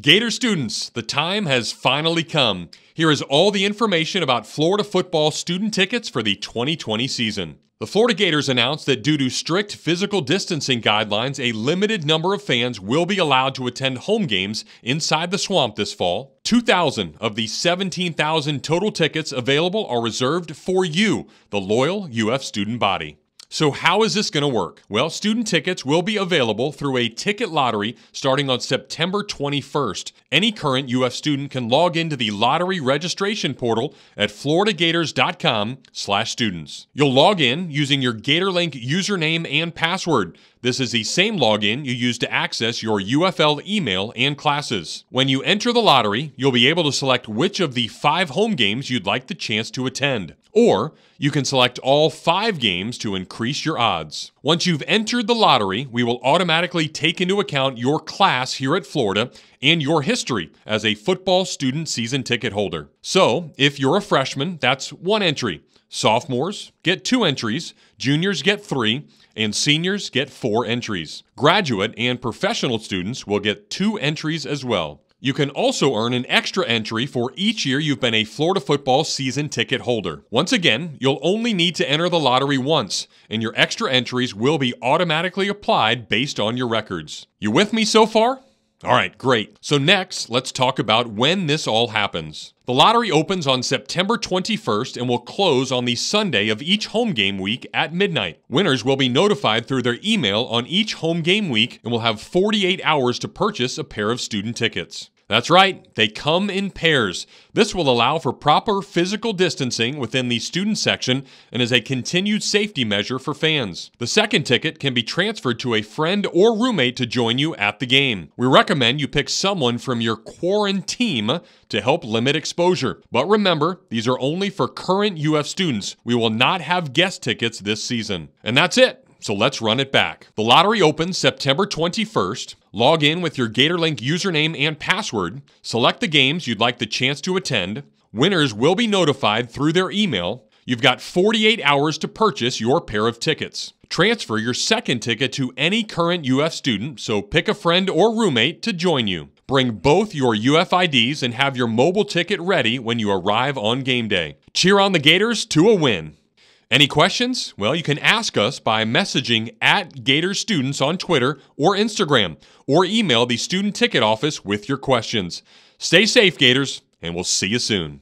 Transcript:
Gator students, the time has finally come. Here is all the information about Florida football student tickets for the 2020 season. The Florida Gators announced that due to strict physical distancing guidelines, a limited number of fans will be allowed to attend home games inside the swamp this fall. 2,000 of the 17,000 total tickets available are reserved for you, the loyal UF student body. So, how is this going to work? Well, student tickets will be available through a ticket lottery starting on September 21st. Any current UF student can log into the lottery registration portal at floridagators.com/students. You'll log in using your GatorLink username and password. This is the same login you use to access your UFL email and classes. When you enter the lottery, you'll be able to select which of the five home games you'd like the chance to attend. Or you can select all five games to increase your odds. Once you've entered the lottery, we will automatically take into account your class here at Florida and your history as a football student season ticket holder. So, if you're a freshman, that's one entry. Sophomores get two entries, juniors get three, and seniors get four entries. Graduate and professional students will get two entries as well. You can also earn an extra entry for each year you've been a Florida football season ticket holder. Once again, you'll only need to enter the lottery once, and your extra entries will be automatically applied based on your records. You with me so far? All right, great. So, next, let's talk about when this all happens. The lottery opens on September 21st and will close on the Sunday of each home game week at midnight. Winners will be notified through their email on each home game week and will have 48 hours to purchase a pair of student tickets. That's right, they come in pairs. This will allow for proper physical distancing within the student section and is a continued safety measure for fans. The second ticket can be transferred to a friend or roommate to join you at the game. We recommend you pick someone from your quarantine to help limit exposure. But remember, these are only for current UF students. We will not have guest tickets this season. And that's it. So let's run it back. The lottery opens September 21st. Log in with your GatorLink username and password. Select the games you'd like the chance to attend. Winners will be notified through their email. You've got 48 hours to purchase your pair of tickets. Transfer your second ticket to any current UF student, so pick a friend or roommate to join you. Bring both your UF IDs and have your mobile ticket ready when you arrive on game day. Cheer on the Gators to a win. Any questions? Well, you can ask us by messaging at Gator Students on Twitter or Instagram, or email the student ticket office with your questions. Stay safe, Gators, and we'll see you soon.